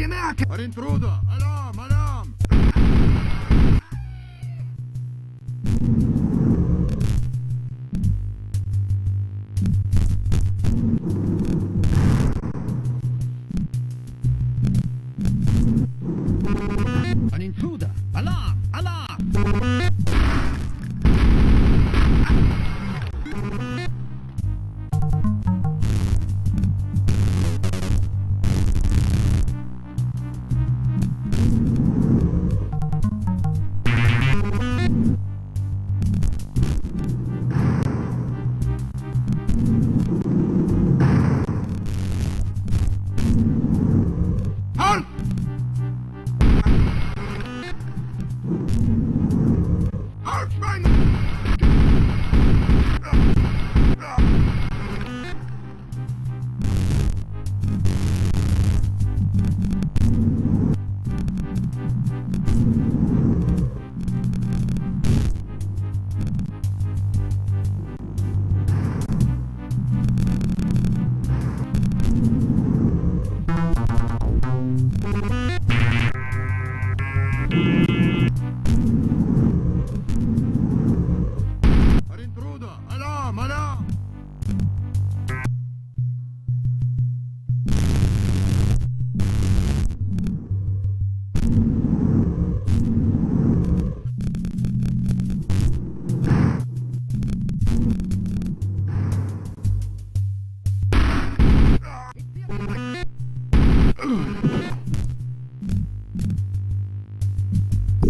Gli è macchina! Allora, ma no!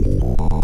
Yeah.